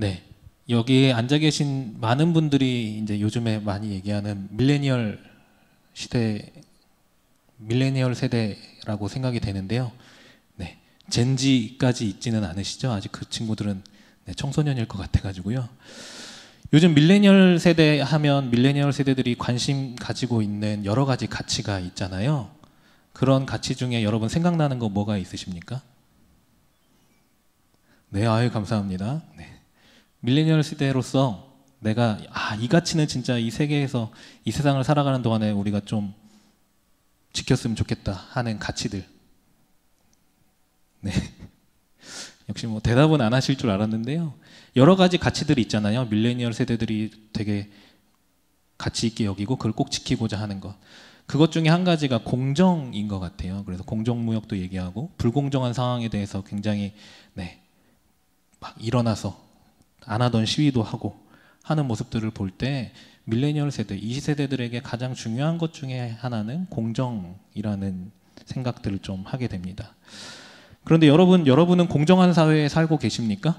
네. 여기에 앉아 계신 많은 분들이 이제 요즘에 많이 얘기하는 밀레니얼 시대, 밀레니얼 세대라고 생각이 되는데요. 네. 젠지까지 있지는 않으시죠? 아직 그 친구들은 네, 청소년일 것 같아 가지고요. 요즘 밀레니얼 세대 하면 밀레니얼 세대들이 관심 가지고 있는 여러 가지 가치가 있잖아요. 그런 가치 중에 여러분 생각나는 거 뭐가 있으십니까? 네, 아유 감사합니다. 네. 밀레니얼 세대로서 내가 아, 이 가치는 진짜 이 세계에서 이 세상을 살아가는 동안에 우리가 좀 지켰으면 좋겠다 하는 가치들. 네. 역시 뭐 대답은 안 하실 줄 알았는데요. 여러 가지 가치들이 있잖아요. 밀레니얼 세대들이 되게 가치 있게 여기고 그걸 꼭 지키고자 하는 것. 그것 중에 한 가지가 공정인 것 같아요. 그래서 공정무역도 얘기하고 불공정한 상황에 대해서 굉장히 네, 막 일어나서 안 하던 시위도 하고 하는 모습들을 볼 때 밀레니얼 세대, 이 세대들에게 가장 중요한 것 중에 하나는 공정이라는 생각들을 좀 하게 됩니다. 그런데 여러분, 여러분은 공정한 사회에 살고 계십니까?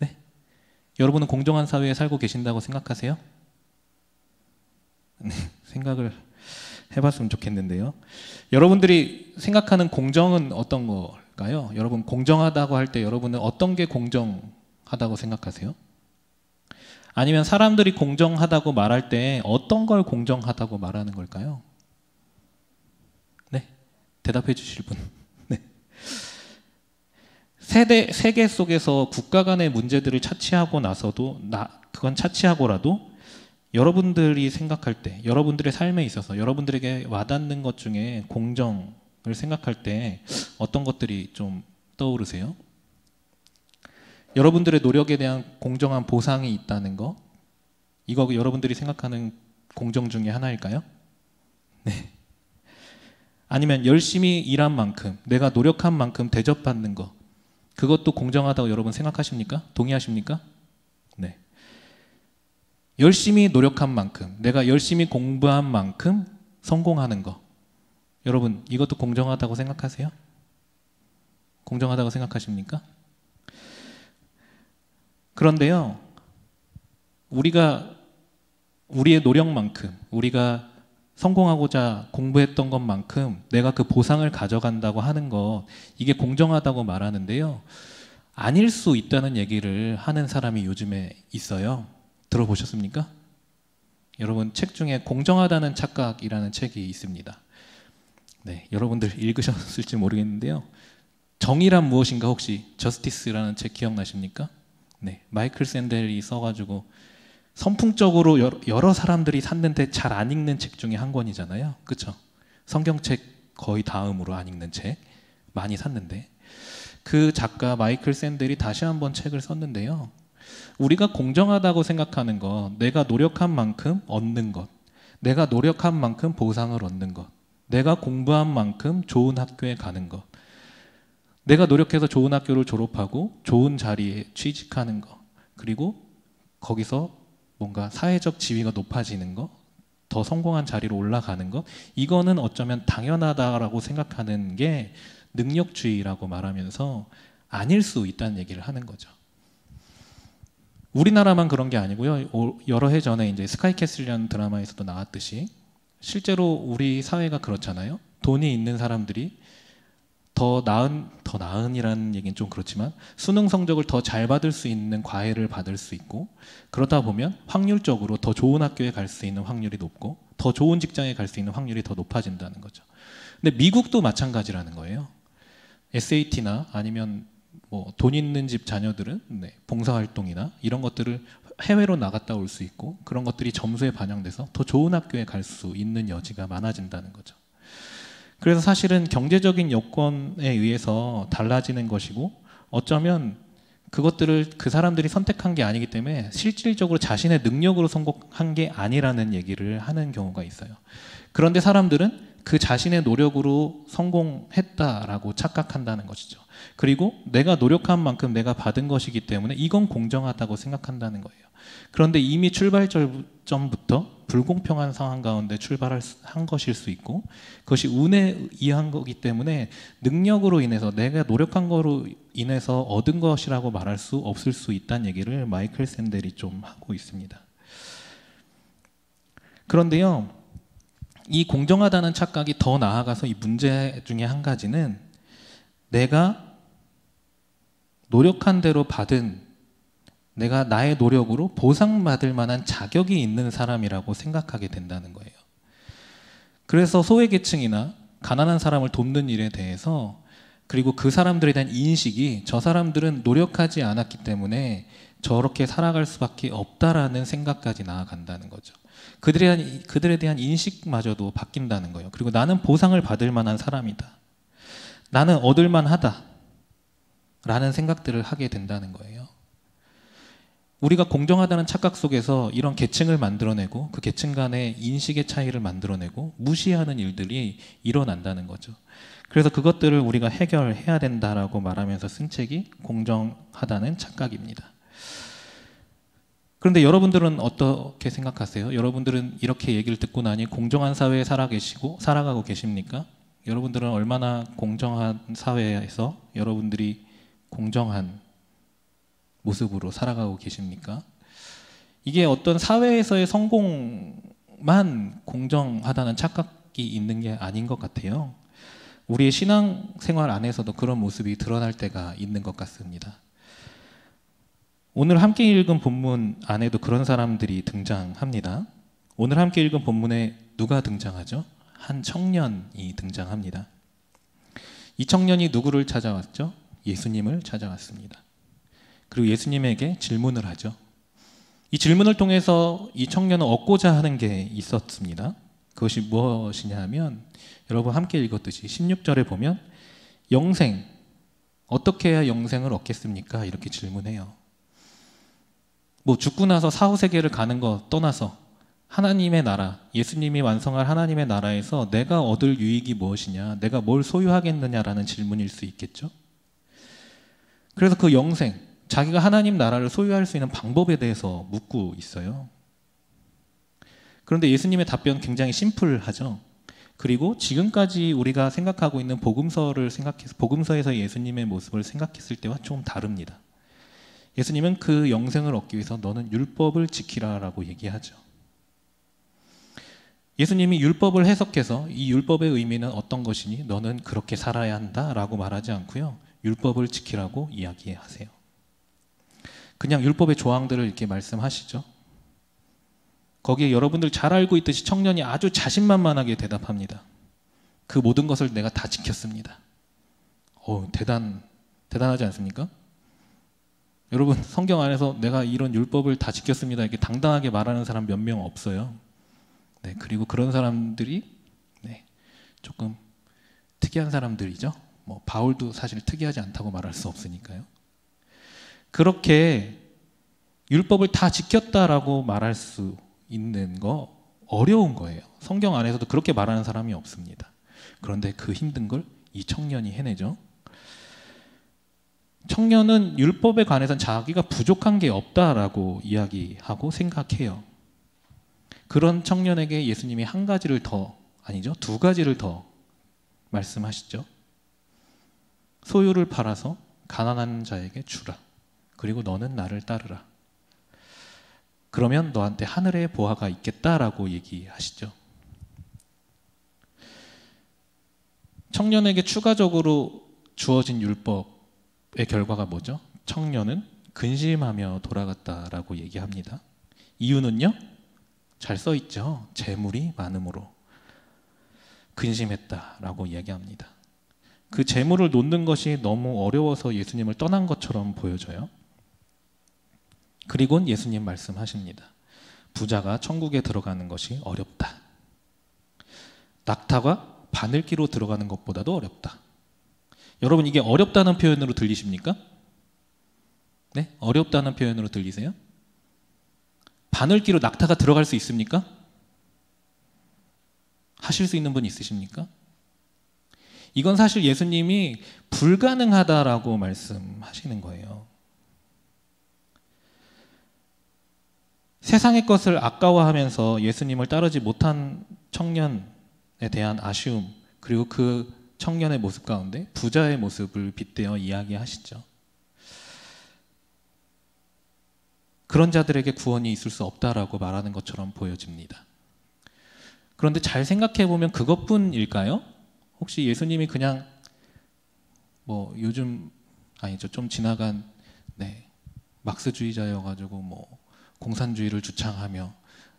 네? 여러분은 공정한 사회에 살고 계신다고 생각하세요? 네, 생각을 해봤으면 좋겠는데요. 여러분들이 생각하는 공정은 어떤 걸까요? 여러분 공정하다고 할 때 여러분은 어떤 게 공정 하다고 생각하세요? 아니면 사람들이 공정하다고 말할 때 어떤 걸 공정하다고 말하는 걸까요? 네, 대답해 주실 분. 네. 세대 세계 속에서 국가 간의 문제들을 차치하고 나서도 나 그건 차치하고라도 여러분들이 생각할 때, 여러분들의 삶에 있어서 여러분들에게 와닿는 것 중에 공정을 생각할 때 어떤 것들이 좀 떠오르세요? 여러분들의 노력에 대한 공정한 보상이 있다는 거, 이거 여러분들이 생각하는 공정 중에 하나일까요? 네. 아니면 열심히 일한 만큼, 내가 노력한 만큼 대접받는 거, 그것도 공정하다고 여러분 생각하십니까? 동의하십니까? 네. 열심히 노력한 만큼, 내가 열심히 공부한 만큼 성공하는 거. 여러분, 이것도 공정하다고 생각하세요? 공정하다고 생각하십니까? 그런데요, 우리가 우리의 노력만큼, 우리가 성공하고자 공부했던 것만큼 내가 그 보상을 가져간다고 하는 것, 이게 공정하다고 말하는데요. 아닐 수 있다는 얘기를 하는 사람이 요즘에 있어요. 들어보셨습니까? 여러분 책 중에 공정하다는 착각이라는 책이 있습니다. 네, 여러분들 읽으셨을지 모르겠는데요. 정의란 무엇인가 혹시 저스티스라는 책 기억나십니까? 네, 마이클 샌델이 써가지고 선풍적으로 여러 사람들이 샀는데 잘 안 읽는 책 중에 한 권이잖아요. 그렇죠? 성경책 거의 다음으로 안 읽는 책 많이 샀는데 그 작가 마이클 샌델이 다시 한번 책을 썼는데요. 우리가 공정하다고 생각하는 것, 내가 노력한 만큼 얻는 것, 내가 노력한 만큼 보상을 얻는 것, 내가 공부한 만큼 좋은 학교에 가는 것, 내가 노력해서 좋은 학교를 졸업하고 좋은 자리에 취직하는 것, 그리고 거기서 뭔가 사회적 지위가 높아지는 것, 더 성공한 자리로 올라가는 것, 이거는 어쩌면 당연하다라고 생각하는 게 능력주의라고 말하면서 아닐 수 있다는 얘기를 하는 거죠. 우리나라만 그런 게 아니고요. 여러 해 전에 이제 스카이캐슬이라는 드라마에서도 나왔듯이 실제로 우리 사회가 그렇잖아요. 돈이 있는 사람들이 더 나은 더 나은이라는 얘기는 좀 그렇지만 수능 성적을 더 잘 받을 수 있는 과외를 받을 수 있고 그러다 보면 확률적으로 더 좋은 학교에 갈 수 있는 확률이 높고 더 좋은 직장에 갈 수 있는 확률이 더 높아진다는 거죠. 근데 미국도 마찬가지라는 거예요. SAT나 아니면 뭐 돈 있는 집 자녀들은 네, 봉사활동이나 이런 것들을 해외로 나갔다 올 수 있고 그런 것들이 점수에 반영돼서 더 좋은 학교에 갈 수 있는 여지가 많아진다는 거죠. 그래서 사실은 경제적인 여건에 의해서 달라지는 것이고 어쩌면 그것들을 그 사람들이 선택한 게 아니기 때문에 실질적으로 자신의 능력으로 성공한 게 아니라는 얘기를 하는 경우가 있어요. 그런데 사람들은 그 자신의 노력으로 성공했다라고 착각한다는 것이죠. 그리고 내가 노력한 만큼 내가 받은 것이기 때문에 이건 공정하다고 생각한다는 거예요. 그런데 이미 출발점부터 불공평한 상황 가운데 출발한 것일 수 있고 그것이 운에 의한 거기 때문에 능력으로 인해서 내가 노력한 거로 인해서 얻은 것이라고 말할 수 없을 수 있다는 얘기를 마이클 샌델이 좀 하고 있습니다. 그런데요, 이 공정하다는 착각이 더 나아가서 이 문제 중에 한 가지는 내가 노력한 대로 받은 내가 나의 노력으로 보상받을 만한 자격이 있는 사람이라고 생각하게 된다는 거예요. 그래서 소외계층이나 가난한 사람을 돕는 일에 대해서 그리고 그 사람들에 대한 인식이 저 사람들은 노력하지 않았기 때문에 저렇게 살아갈 수밖에 없다라는 생각까지 나아간다는 거죠. 그들에 대한, 그들에 대한 인식마저도 바뀐다는 거예요. 그리고 나는 보상을 받을 만한 사람이다. 나는 얻을 만하다. 라는 생각들을 하게 된다는 거예요. 우리가 공정하다는 착각 속에서 이런 계층을 만들어내고 그 계층 간의 인식의 차이를 만들어내고 무시하는 일들이 일어난다는 거죠. 그래서 그것들을 우리가 해결해야 된다라고 말하면서 쓴 책이 공정하다는 착각입니다. 그런데 여러분들은 어떻게 생각하세요? 여러분들은 이렇게 얘기를 듣고 나니 공정한 사회에 살아 계시고 살아가고 계십니까? 여러분들은 얼마나 공정한 사회에서 여러분들이 공정한 모습으로 살아가고 계십니까? 이게 어떤 사회에서의 성공만 공정하다는 착각이 있는 게 아닌 것 같아요. 우리의 신앙 생활 안에서도 그런 모습이 드러날 때가 있는 것 같습니다. 오늘 함께 읽은 본문 안에도 그런 사람들이 등장합니다. 오늘 함께 읽은 본문에 누가 등장하죠? 한 청년이 등장합니다. 이 청년이 누구를 찾아왔죠? 예수님을 찾아왔습니다. 그리고 예수님에게 질문을 하죠. 이 질문을 통해서 이 청년은 얻고자 하는 게 있었습니다. 그것이 무엇이냐 하면 여러분 함께 읽었듯이 16절에 보면 영생 어떻게 해야 영생을 얻겠습니까? 이렇게 질문해요. 뭐 죽고 나서 사후 세계를 가는 거 떠나서 하나님의 나라, 예수님이 완성할 하나님의 나라에서 내가 얻을 유익이 무엇이냐, 내가 뭘 소유하겠느냐라는 질문일 수 있겠죠. 그래서 그 영생, 자기가 하나님 나라를 소유할 수 있는 방법에 대해서 묻고 있어요. 그런데 예수님의 답변 굉장히 심플하죠. 그리고 지금까지 우리가 생각하고 있는 복음서를 생각해서 복음서에서 예수님의 모습을 생각했을 때와 좀 다릅니다. 예수님은 그 영생을 얻기 위해서 너는 율법을 지키라라고 얘기하죠. 예수님이 율법을 해석해서 이 율법의 의미는 어떤 것이니 너는 그렇게 살아야 한다라고 말하지 않고요. 율법을 지키라고 이야기하세요. 그냥 율법의 조항들을 이렇게 말씀하시죠. 거기에 여러분들 잘 알고 있듯이 청년이 아주 자신만만하게 대답합니다. 그 모든 것을 내가 다 지켰습니다. 어, 대단 대단하지 않습니까? 여러분 성경 안에서 내가 이런 율법을 다 지켰습니다. 이렇게 당당하게 말하는 사람 몇 명 없어요. 네, 그리고 그런 사람들이 네, 조금 특이한 사람들이죠. 뭐 바울도 사실 특이하지 않다고 말할 수 없으니까요. 그렇게 율법을 다 지켰다라고 말할 수 있는 거 어려운 거예요. 성경 안에서도 그렇게 말하는 사람이 없습니다. 그런데 그 힘든 걸 이 청년이 해내죠. 청년은 율법에 관해서는 자기가 부족한 게 없다라고 이야기하고 생각해요. 그런 청년에게 예수님이 한 가지를 더, 아니죠? 두 가지를 더 말씀하시죠. 소유를 팔아서 가난한 자에게 주라. 그리고 너는 나를 따르라. 그러면 너한테 하늘의 보화가 있겠다라고 얘기하시죠. 청년에게 추가적으로 주어진 율법의 결과가 뭐죠? 청년은 근심하며 돌아갔다라고 얘기합니다. 이유는요? 잘 써 있죠. 재물이 많음으로 근심했다라고 얘기합니다. 그 재물을 놓는 것이 너무 어려워서 예수님을 떠난 것처럼 보여져요. 그리고 예수님 말씀하십니다. 부자가 천국에 들어가는 것이 어렵다. 낙타가 바늘기로 들어가는 것보다도 어렵다. 여러분 이게 어렵다는 표현으로 들리십니까? 네? 어렵다는 표현으로 들리세요? 바늘기로 낙타가 들어갈 수 있습니까? 하실 수 있는 분 있으십니까? 이건 사실 예수님이 불가능하다라고 말씀하시는 거예요. 세상의 것을 아까워하면서 예수님을 따르지 못한 청년에 대한 아쉬움 그리고 그 청년의 모습 가운데 부자의 모습을 빗대어 이야기하시죠. 그런 자들에게 구원이 있을 수 없다라고 말하는 것처럼 보여집니다. 그런데 잘 생각해 보면 그것뿐일까요? 혹시 예수님이 그냥 뭐 요즘 아니죠 좀 지나간 네 막스주의자여가지고 뭐 공산주의를 주창하며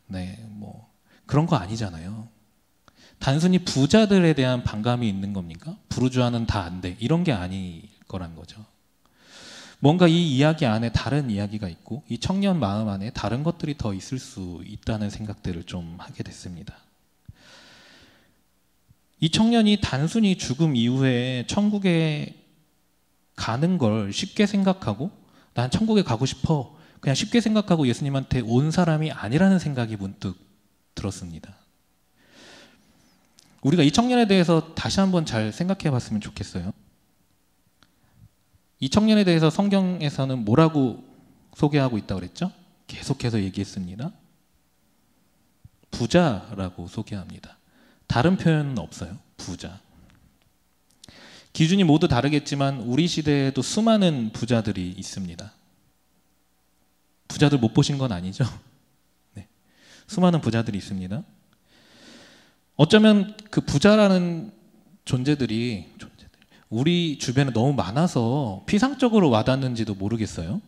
네 뭐 그런 거 아니잖아요. 단순히 부자들에 대한 반감이 있는 겁니까? 부르주아는 다 안 돼. 이런 게 아닐 거란 거죠. 뭔가 이 이야기 안에 다른 이야기가 있고 이 청년 마음 안에 다른 것들이 더 있을 수 있다는 생각들을 좀 하게 됐습니다. 이 청년이 단순히 죽음 이후에 천국에 가는 걸 쉽게 생각하고 난 천국에 가고 싶어 그냥 쉽게 생각하고 예수님한테 온 사람이 아니라는 생각이 문득 들었습니다. 우리가 이 청년에 대해서 다시 한번 잘 생각해 봤으면 좋겠어요. 이 청년에 대해서 성경에서는 뭐라고 소개하고 있다고 그랬죠? 계속해서 얘기했습니다. 부자라고 소개합니다. 다른 표현은 없어요. 부자. 기준이 모두 다르겠지만 우리 시대에도 수많은 부자들이 있습니다. 부자들 못 보신 건 아니죠? 네. 수많은 부자들이 있습니다. 어쩌면 그 부자라는 존재들이 우리 주변에 너무 많아서 피상적으로 와닿는지도 모르겠어요.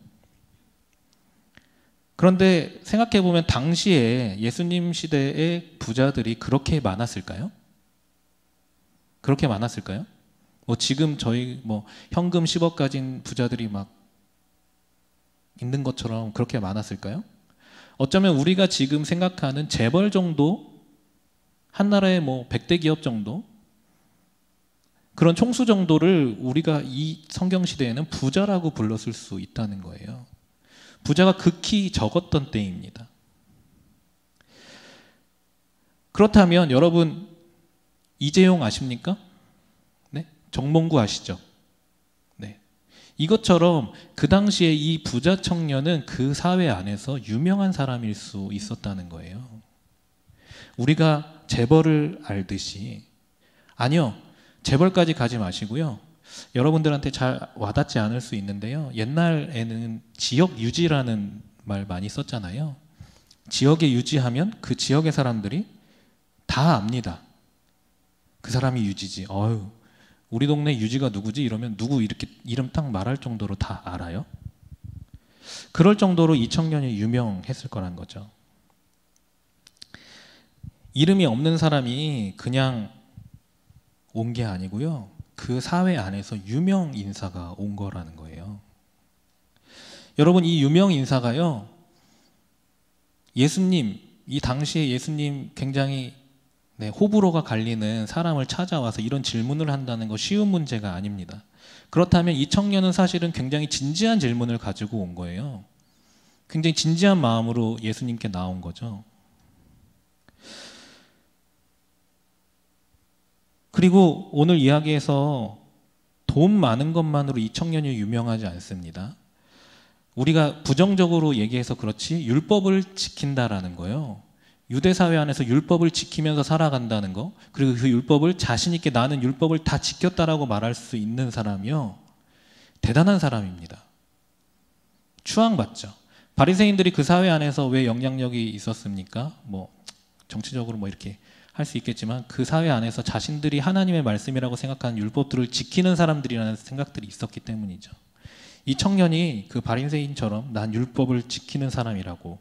그런데 생각해 보면 당시에 예수님 시대의 부자들이 그렇게 많았을까요? 그렇게 많았을까요? 뭐 지금 저희 뭐 현금 10억 가진 부자들이 막 있는 것처럼 그렇게 많았을까요? 어쩌면 우리가 지금 생각하는 재벌 정도 한 나라의 뭐 100대 기업 정도 그런 총수 정도를 우리가 이 성경 시대에는 부자라고 불렀을 수 있다는 거예요. 부자가 극히 적었던 때입니다. 그렇다면 여러분 이재용 아십니까? 네? 정몽구 아시죠? 네. 이것처럼 그 당시에 이 부자 청년은 그 사회 안에서 유명한 사람일 수 있었다는 거예요. 우리가 재벌을 알듯이 아니요. 재벌까지 가지 마시고요. 여러분들한테 잘 와닿지 않을 수 있는데요. 옛날에는 지역 유지라는 말 많이 썼잖아요. 지역에 유지하면 그 지역의 사람들이 다 압니다. 그 사람이 유지지. 어유 우리 동네 유지가 누구지? 이러면 누구 이렇게 이름 딱 말할 정도로 다 알아요. 그럴 정도로 이 청년이 유명했을 거란 거죠. 이름이 없는 사람이 그냥 온 게 아니고요. 그 사회 안에서 유명 인사가 온 거라는 거예요. 여러분 이 유명 인사가요. 예수님 이 당시에 예수님 굉장히 네, 호불호가 갈리는 사람을 찾아와서 이런 질문을 한다는 거 쉬운 문제가 아닙니다. 그렇다면 이 청년은 사실은 굉장히 진지한 질문을 가지고 온 거예요. 굉장히 진지한 마음으로 예수님께 나온 거죠. 그리고 오늘 이야기에서 돈 많은 것만으로 이 청년이 유명하지 않습니다. 우리가 부정적으로 얘기해서 그렇지 율법을 지킨다라는 거예요. 유대 사회 안에서 율법을 지키면서 살아간다는 거, 그리고 그 율법을 자신 있게 나는 율법을 다 지켰다라고 말할 수 있는 사람이요. 대단한 사람입니다. 추앙받죠. 바리새인들이 그 사회 안에서 왜 영향력이 있었습니까? 뭐 정치적으로 뭐 이렇게 할 수 있겠지만 그 사회 안에서 자신들이 하나님의 말씀이라고 생각하는 율법들을 지키는 사람들이라는 생각들이 있었기 때문이죠. 이 청년이 그 바린세인처럼 난 율법을 지키는 사람이라고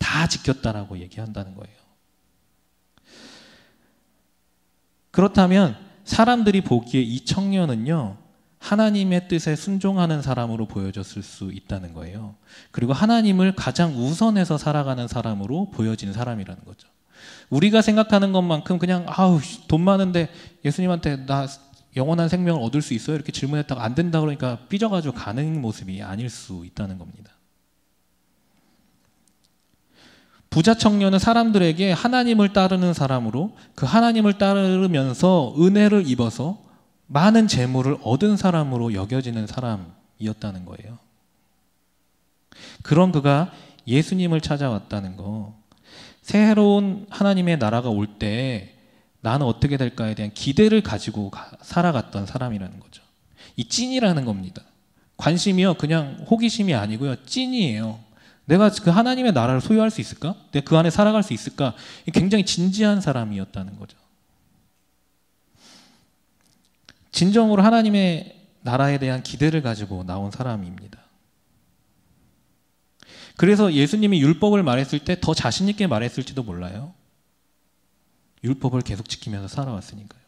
다 지켰다라고 얘기한다는 거예요. 그렇다면 사람들이 보기에 이 청년은요, 하나님의 뜻에 순종하는 사람으로 보여졌을 수 있다는 거예요. 그리고 하나님을 가장 우선해서 살아가는 사람으로 보여진 사람이라는 거죠. 우리가 생각하는 것만큼 그냥 아우 돈 많은데 예수님한테 나 영원한 생명을 얻을 수 있어요? 이렇게 질문했다가 안 된다 그러니까 삐져가지고 가는 모습이 아닐 수 있다는 겁니다. 부자 청년은 사람들에게 하나님을 따르는 사람으로 그 하나님을 따르면서 은혜를 입어서 많은 재물을 얻은 사람으로 여겨지는 사람이었다는 거예요. 그런 그가 예수님을 찾아왔다는 거. 새로운 하나님의 나라가 올 때 나는 어떻게 될까에 대한 기대를 가지고 가, 살아갔던 사람이라는 거죠. 이 찐이라는 겁니다. 관심이요. 그냥 호기심이 아니고요. 찐이에요. 내가 그 하나님의 나라를 소유할 수 있을까? 내가 그 안에 살아갈 수 있을까? 굉장히 진지한 사람이었다는 거죠. 진정으로 하나님의 나라에 대한 기대를 가지고 나온 사람입니다. 그래서 예수님이 율법을 말했을 때 더 자신있게 말했을지도 몰라요. 율법을 계속 지키면서 살아왔으니까요.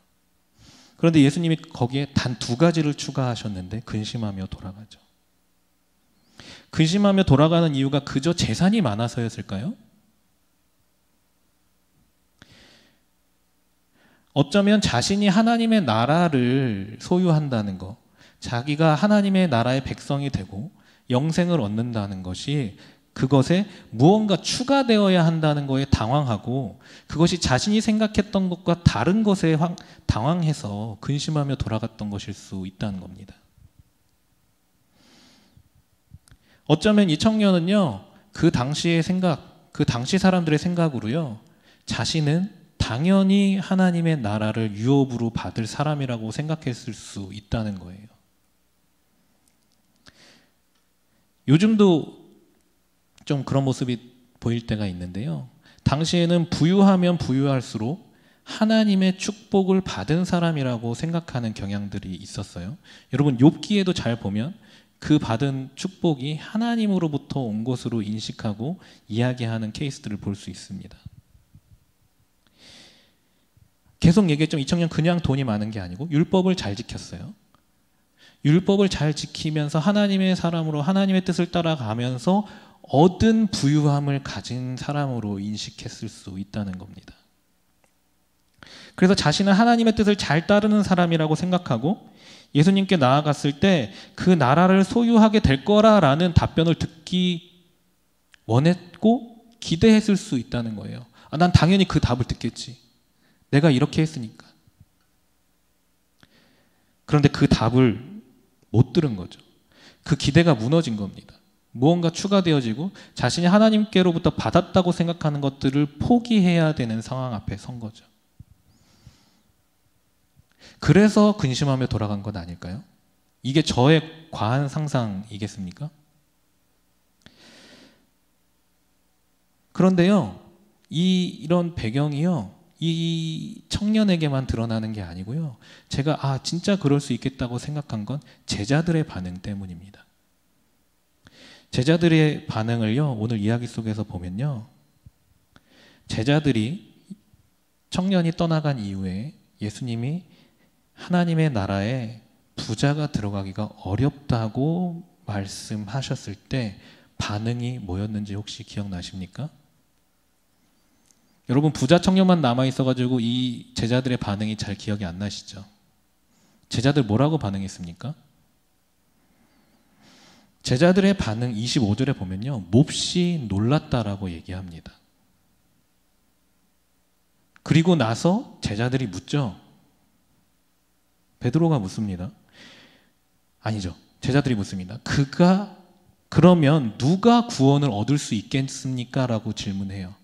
그런데 예수님이 거기에 단 두 가지를 추가하셨는데 근심하며 돌아가죠. 근심하며 돌아가는 이유가 그저 재산이 많아서였을까요? 어쩌면 자신이 하나님의 나라를 소유한다는 것, 자기가 하나님의 나라의 백성이 되고 영생을 얻는다는 것이 그것에 무언가 추가되어야 한다는 것에 당황하고 그것이 자신이 생각했던 것과 다른 것에 당황해서 근심하며 돌아갔던 것일 수 있다는 겁니다. 어쩌면 이 청년은요, 그 당시의 생각, 그 당시 사람들의 생각으로요, 자신은 당연히 하나님의 나라를 유업으로 받을 사람이라고 생각했을 수 있다는 거예요. 요즘도 좀 그런 모습이 보일 때가 있는데요. 당시에는 부유하면 부유할수록 하나님의 축복을 받은 사람이라고 생각하는 경향들이 있었어요. 여러분 욥기에도 잘 보면 그 받은 축복이 하나님으로부터 온 것으로 인식하고 이야기하는 케이스들을 볼 수 있습니다. 계속 얘기했죠. 이 청년 그냥 돈이 많은 게 아니고 율법을 잘 지켰어요. 율법을 잘 지키면서 하나님의 사람으로 하나님의 뜻을 따라가면서 얻은 부유함을 가진 사람으로 인식했을 수 있다는 겁니다. 그래서 자신은 하나님의 뜻을 잘 따르는 사람이라고 생각하고 예수님께 나아갔을 때 그 나라를 소유하게 될 거라라는 답변을 듣기 원했고 기대했을 수 있다는 거예요. 아, 난 당연히 그 답을 듣겠지. 내가 이렇게 했으니까. 그런데 그 답을 못 들은 거죠. 그 기대가 무너진 겁니다. 무언가 추가되어지고 자신이 하나님께로부터 받았다고 생각하는 것들을 포기해야 되는 상황 앞에 선 거죠. 그래서 근심하며 돌아간 것 아닐까요? 이게 저의 과한 상상이겠습니까? 그런데요, 이, 이런 배경이요, 이 청년에게만 드러나는 게 아니고요. 제가 아 진짜 그럴 수 있겠다고 생각한 건 제자들의 반응 때문입니다. 제자들의 반응을요 오늘 이야기 속에서 보면요 제자들이 청년이 떠나간 이후에 예수님이 하나님의 나라에 부자가 들어가기가 어렵다고 말씀하셨을 때 반응이 뭐였는지 혹시 기억나십니까? 여러분 부자 청년만 남아 있어 가지고 이 제자들의 반응이 잘 기억이 안 나시죠? 제자들 뭐라고 반응했습니까? 제자들의 반응 25절에 보면요. 몹시 놀랐다라고 얘기합니다. 그리고 나서 제자들이 묻죠. 베드로가 묻습니다. 아니죠. 제자들이 묻습니다. 그가 그러면 누가 구원을 얻을 수 있겠습니까? 라고 질문해요.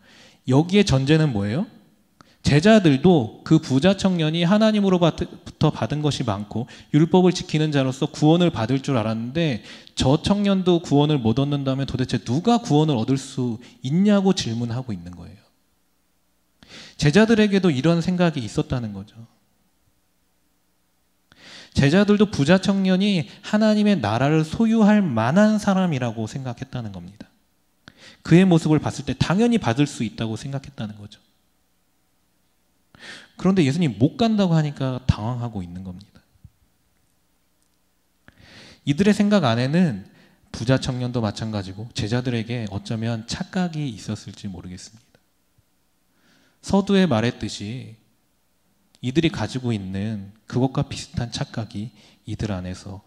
여기에 전제는 뭐예요? 제자들도 그 부자 청년이 하나님으로부터 받은 것이 많고 율법을 지키는 자로서 구원을 받을 줄 알았는데 저 청년도 구원을 못 얻는다면 도대체 누가 구원을 얻을 수 있냐고 질문하고 있는 거예요. 제자들에게도 이런 생각이 있었다는 거죠. 제자들도 부자 청년이 하나님의 나라를 소유할 만한 사람이라고 생각했다는 겁니다. 그의 모습을 봤을 때 당연히 받을 수 있다고 생각했다는 거죠. 그런데 예수님 못 간다고 하니까 당황하고 있는 겁니다. 이들의 생각 안에는 부자 청년도 마찬가지고 제자들에게 어쩌면 착각이 있었을지 모르겠습니다. 서두에 말했듯이 이들이 가지고 있는 그것과 비슷한 착각이 이들 안에서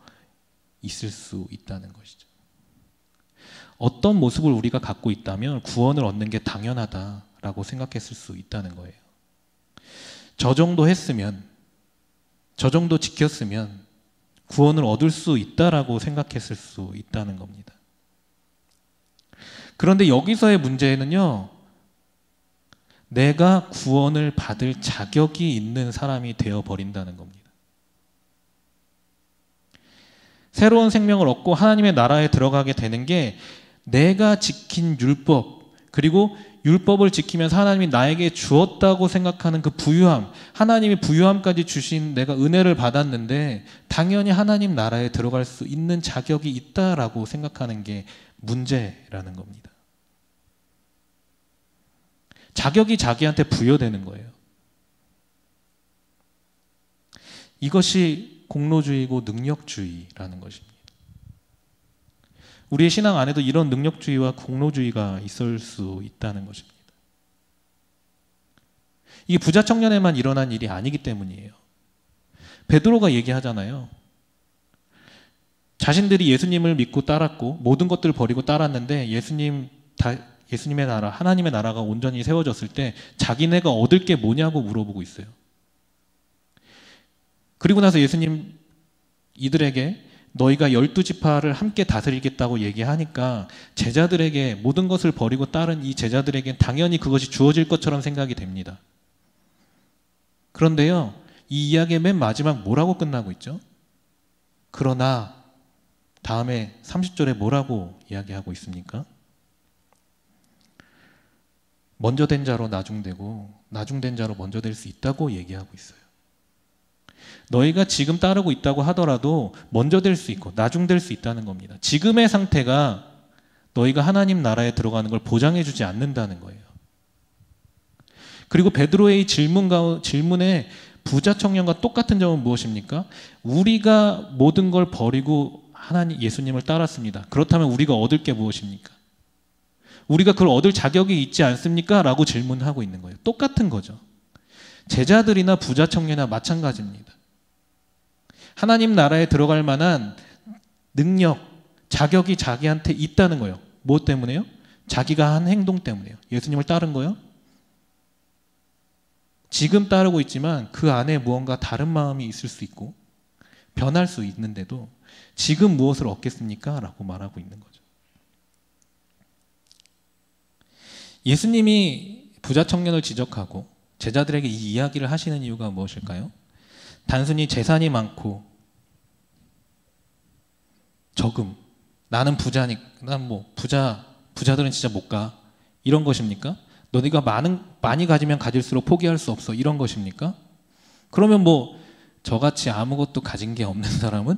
있을 수 있다는 것이죠. 어떤 모습을 우리가 갖고 있다면 구원을 얻는 게 당연하다라고 생각했을 수 있다는 거예요. 저 정도 했으면, 저 정도 지켰으면 구원을 얻을 수 있다라고 생각했을 수 있다는 겁니다. 그런데 여기서의 문제는요. 내가 구원을 받을 자격이 있는 사람이 되어 버린다는 겁니다. 새로운 생명을 얻고 하나님의 나라에 들어가게 되는 게 내가 지킨 율법 그리고 율법을 지키면서 하나님이 나에게 주었다고 생각하는 그 부유함, 하나님이 부유함까지 주신 내가 은혜를 받았는데 당연히 하나님 나라에 들어갈 수 있는 자격이 있다라고 생각하는 게 문제라는 겁니다. 자격이 자기한테 부여되는 거예요. 이것이 공로주의고 능력주의라는 것입니다. 우리의 신앙 안에도 이런 능력주의와 공로주의가 있을 수 있다는 것입니다. 이게 부자 청년에만 일어난 일이 아니기 때문이에요. 베드로가 얘기하잖아요. 자신들이 예수님을 믿고 따랐고 모든 것들을 버리고 따랐는데 예수님 다 예수님의 나라, 하나님의 나라가 온전히 세워졌을 때 자기네가 얻을 게 뭐냐고 물어보고 있어요. 그리고 나서 예수님 이들에게 너희가 열두 지파를 함께 다스리겠다고 얘기하니까 제자들에게 모든 것을 버리고 따른 이 제자들에겐 당연히 그것이 주어질 것처럼 생각이 됩니다. 그런데요, 이 이야기의 맨 마지막 뭐라고 끝나고 있죠? 그러나 다음에 30절에 뭐라고 이야기하고 있습니까? 먼저 된 자로 나중되고 나중된 자로 먼저 될 수 있다고 얘기하고 있어요. 너희가 지금 따르고 있다고 하더라도 먼저 될 수 있고 나중될 수 있다는 겁니다. 지금의 상태가 너희가 하나님 나라에 들어가는 걸 보장해 주지 않는다는 거예요. 그리고 베드로의 질문 가 질문에 부자 청년과 똑같은 점은 무엇입니까? 우리가 모든 걸 버리고 하나님 예수님을 따랐습니다. 그렇다면 우리가 얻을 게 무엇입니까? 우리가 그걸 얻을 자격이 있지 않습니까? 라고 질문하고 있는 거예요. 똑같은 거죠. 제자들이나 부자 청년이나 마찬가지입니다. 하나님 나라에 들어갈 만한 능력, 자격이 자기한테 있다는 거예요. 뭐 때문에요? 자기가 한 행동 때문에요. 예수님을 따른 거요? 지금 따르고 있지만 그 안에 무언가 다른 마음이 있을 수 있고 변할 수 있는데도 지금 무엇을 얻겠습니까? 라고 말하고 있는 거죠. 예수님이 부자 청년을 지적하고 제자들에게 이 이야기를 하시는 이유가 무엇일까요? 단순히 재산이 많고 적음 나는 부자니 난뭐 부자 부자들은 진짜 못 가 이런 것입니까? 너네가 많은 많이 가지면 가질수록 포기할 수 없어 이런 것입니까? 그러면 뭐 저같이 아무것도 가진 게 없는 사람은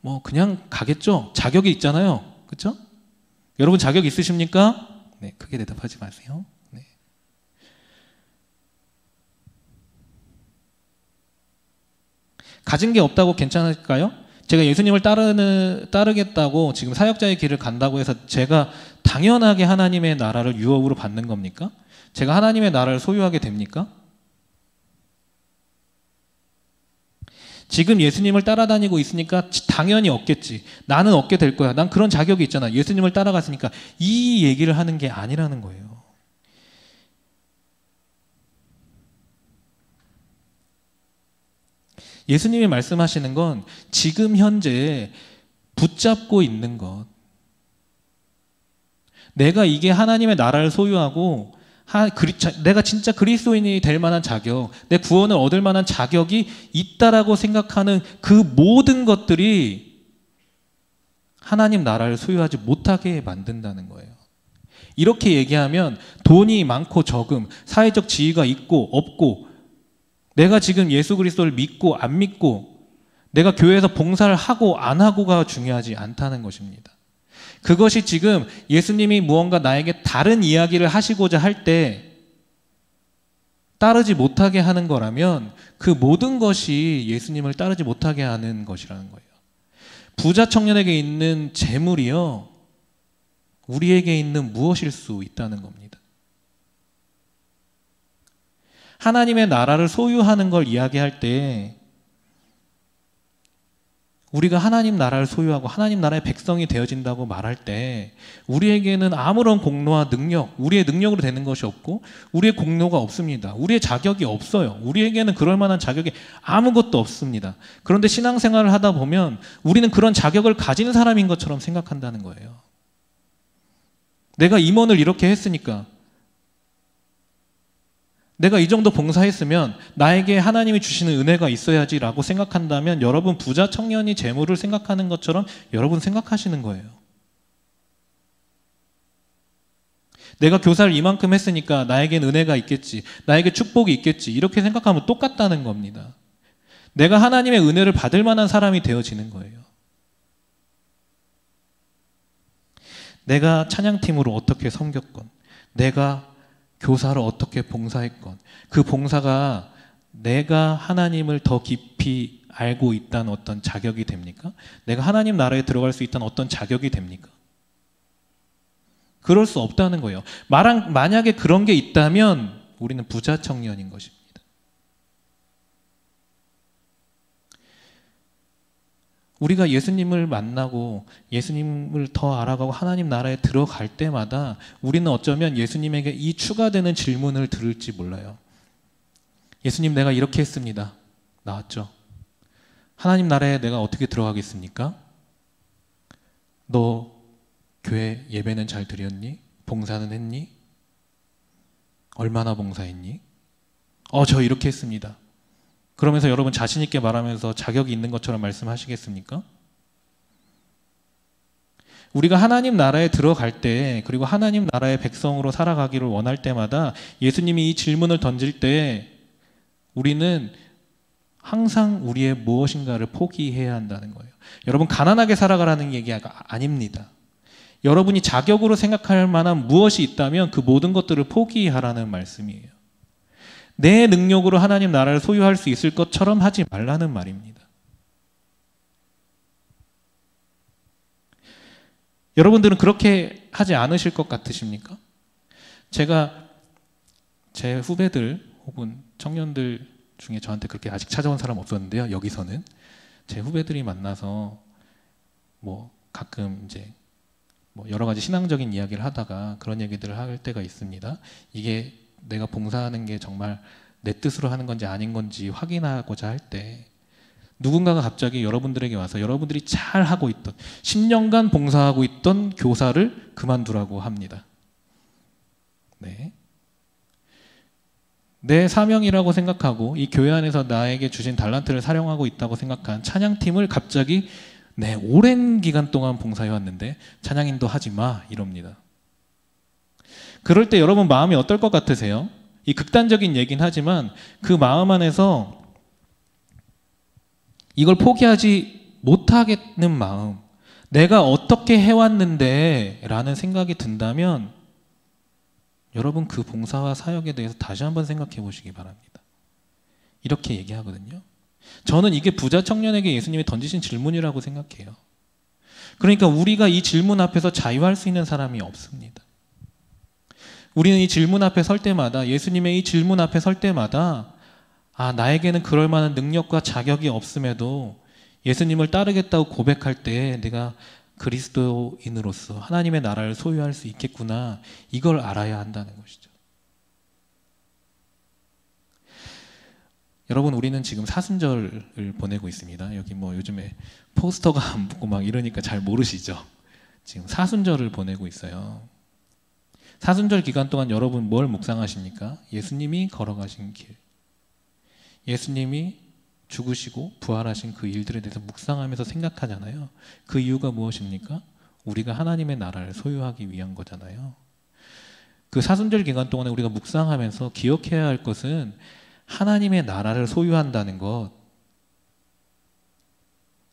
뭐 그냥 가겠죠. 자격이 있잖아요. 그렇죠? 여러분 자격 있으십니까? 네, 크게 대답하지 마세요. 네. 가진 게 없다고 괜찮을까요? 제가 예수님을 따르는, 따르겠다고 지금 사역자의 길을 간다고 해서 제가 당연하게 하나님의 나라를 유업으로 받는 겁니까? 제가 하나님의 나라를 소유하게 됩니까? 지금 예수님을 따라다니고 있으니까 당연히 얻겠지. 나는 얻게 될 거야. 난 그런 자격이 있잖아. 예수님을 따라갔으니까 이 얘기를 하는 게 아니라는 거예요. 예수님이 말씀하시는 건 지금 현재 붙잡고 있는 것. 내가 이게 하나님의 나라를 소유하고 하, 그리, 내가 진짜 그리스도인이 될 만한 자격, 내 구원을 얻을 만한 자격이 있다라고 생각하는 그 모든 것들이 하나님 나라를 소유하지 못하게 만든다는 거예요. 이렇게 얘기하면 돈이 많고 적음, 사회적 지위가 있고 없고, 내가 지금 예수 그리스도를 믿고 안 믿고, 내가 교회에서 봉사를 하고 안 하고가 중요하지 않다는 것입니다. 그것이 지금 예수님이 무언가 나에게 다른 이야기를 하시고자 할 때 따르지 못하게 하는 거라면 그 모든 것이 예수님을 따르지 못하게 하는 것이라는 거예요. 부자 청년에게 있는 재물이요. 우리에게 있는 무엇일 수 있다는 겁니다. 하나님의 나라를 소유하는 걸 이야기할 때 우리가 하나님 나라를 소유하고 하나님 나라의 백성이 되어진다고 말할 때 우리에게는 아무런 공로와 능력, 우리의 능력으로 되는 것이 없고 우리의 공로가 없습니다. 우리의 자격이 없어요. 우리에게는 그럴 만한 자격이 아무것도 없습니다. 그런데 신앙생활을 하다 보면 우리는 그런 자격을 가진 사람인 것처럼 생각한다는 거예요. 내가 임원을 이렇게 했으니까 내가 이 정도 봉사했으면 나에게 하나님이 주시는 은혜가 있어야지라고 생각한다면 여러분 부자 청년이 재물을 생각하는 것처럼 여러분 생각하시는 거예요. 내가 교사를 이만큼 했으니까 나에겐 은혜가 있겠지. 나에게 축복이 있겠지. 이렇게 생각하면 똑같다는 겁니다. 내가 하나님의 은혜를 받을 만한 사람이 되어지는 거예요. 내가 찬양팀으로 어떻게 섬겼건, 내가 교사를 어떻게 봉사했건, 그 봉사가 내가 하나님을 더 깊이 알고 있다는 어떤 자격이 됩니까? 내가 하나님 나라에 들어갈 수 있다는 어떤 자격이 됩니까? 그럴 수 없다는 거예요. 만약에 그런 게 있다면 우리는 부자 청년인 것입니다. 우리가 예수님을 만나고 예수님을 더 알아가고 하나님 나라에 들어갈 때마다 우리는 어쩌면 예수님에게 이 추가되는 질문을 들을지 몰라요. 예수님 내가 이렇게 했습니다. 나왔죠. 하나님 나라에 내가 어떻게 들어가겠습니까? 너 교회 예배는 잘 드렸니? 봉사는 했니? 얼마나 봉사했니? 어, 저 이렇게 했습니다. 그러면서 여러분 자신 있게 말하면서 자격이 있는 것처럼 말씀하시겠습니까? 우리가 하나님 나라에 들어갈 때, 그리고 하나님 나라의 백성으로 살아가기를 원할 때마다 예수님이 이 질문을 던질 때 우리는 항상 우리의 무엇인가를 포기해야 한다는 거예요. 여러분, 가난하게 살아가라는 얘기가 아닙니다. 여러분이 자격으로 생각할 만한 무엇이 있다면 그 모든 것들을 포기하라는 말씀이에요. 내 능력으로 하나님 나라를 소유할 수 있을 것처럼 하지 말라는 말입니다. 여러분들은 그렇게 하지 않으실 것 같으십니까? 제가 제 후배들 혹은 청년들 중에 저한테 그렇게 아직 찾아온 사람 없었는데요. 여기서는 제 후배들이 만나서 뭐 가끔 이제 뭐 여러 가지 신앙적인 이야기를 하다가 그런 얘기들을 할 때가 있습니다. 이게 내가 봉사하는 게 정말 내 뜻으로 하는 건지 아닌 건지 확인하고자 할 때 누군가가 갑자기 여러분들에게 와서 여러분들이 잘 하고 있던 10년간 봉사하고 있던 교사를 그만두라고 합니다. 네. 내 사명이라고 생각하고 이 교회 안에서 나에게 주신 달란트를 사용하고 있다고 생각한 찬양팀을 갑자기 네, 오랜 기간 동안 봉사해 왔는데 찬양인도 하지 마 이럽니다. 그럴 때 여러분 마음이 어떨 것 같으세요? 이 극단적인 얘기는 하지만 그 마음 안에서 이걸 포기하지 못하겠는 마음, 내가 어떻게 해왔는데 라는 생각이 든다면 여러분 그 봉사와 사역에 대해서 다시 한번 생각해 보시기 바랍니다. 이렇게 얘기하거든요. 저는 이게 부자 청년에게 예수님이 던지신 질문이라고 생각해요. 그러니까 우리가 이 질문 앞에서 자유할 수 있는 사람이 없습니다. 우리는 이 질문 앞에 설 때마다 예수님의 이 질문 앞에 설 때마다 아 나에게는 그럴 만한 능력과 자격이 없음에도 예수님을 따르겠다고 고백할 때 내가 그리스도인으로서 하나님의 나라를 소유할 수 있겠구나 이걸 알아야 한다는 것이죠. 여러분 우리는 지금 사순절을 보내고 있습니다. 여기 뭐 요즘에 포스터가 안 붙고 막 이러니까 잘 모르시죠. 지금 사순절을 보내고 있어요. 사순절 기간 동안 여러분 뭘 묵상하십니까? 예수님이 걸어가신 길. 예수님이 죽으시고 부활하신 그 일들에 대해서 묵상하면서 생각하잖아요. 그 이유가 무엇입니까? 우리가 하나님의 나라를 소유하기 위한 거잖아요. 그 사순절 기간 동안에 우리가 묵상하면서 기억해야 할 것은 하나님의 나라를 소유한다는 것,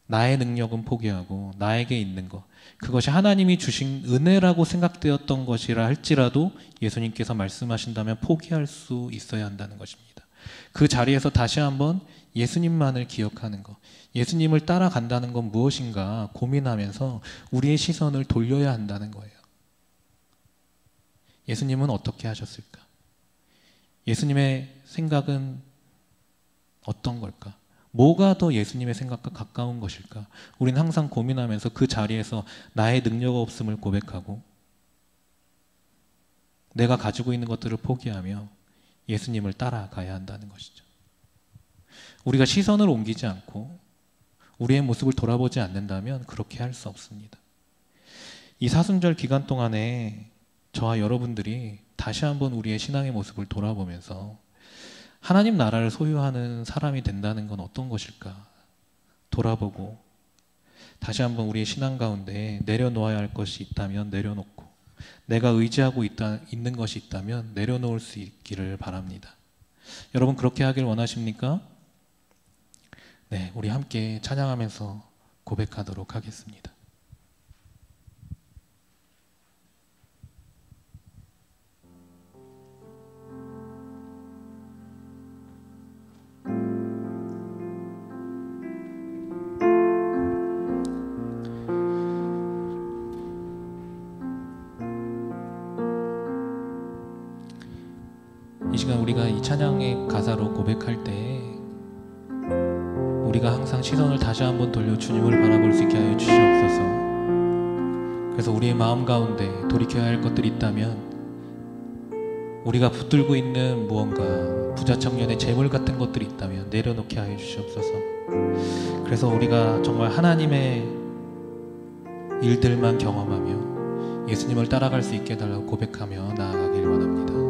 나의 능력은 포기하고 나에게 있는 것, 그것이 하나님이 주신 은혜라고 생각되었던 것이라 할지라도 예수님께서 말씀하신다면 포기할 수 있어야 한다는 것입니다. 그 자리에서 다시 한번 예수님만을 기억하는 것, 예수님을 따라간다는 건 무엇인가 고민하면서 우리의 시선을 돌려야 한다는 거예요. 예수님은 어떻게 하셨을까? 예수님의 생각은 어떤 걸까? 뭐가 더 예수님의 생각과 가까운 것일까? 우리는 항상 고민하면서 그 자리에서 나의 능력 없음을 고백하고 내가 가지고 있는 것들을 포기하며 예수님을 따라가야 한다는 것이죠. 우리가 시선을 옮기지 않고 우리의 모습을 돌아보지 않는다면 그렇게 할 수 없습니다. 이 사순절 기간 동안에 저와 여러분들이 다시 한번 우리의 신앙의 모습을 돌아보면서 하나님 나라를 소유하는 사람이 된다는 건 어떤 것일까 돌아보고 다시 한번 우리의 신앙 가운데 내려놓아야 할 것이 있다면 내려놓고 내가 의지하고 있다, 있는 것이 있다면 내려놓을 수 있기를 바랍니다. 여러분 그렇게 하길 원하십니까? 네, 우리 함께 찬양하면서 고백하도록 하겠습니다. 찬양의 가사로 고백할 때 우리가 항상 시선을 다시 한번 돌려 주님을 바라볼 수 있게 하여 주시옵소서. 그래서 우리의 마음 가운데 돌이켜야 할 것들이 있다면 우리가 붙들고 있는 무언가 부자 청년의 재물 같은 것들이 있다면 내려놓게 하여 주시옵소서. 그래서 우리가 정말 하나님의 일들만 경험하며 예수님을 따라갈 수 있게 해달라고 고백하며 나아가길 원합니다.